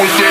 with that.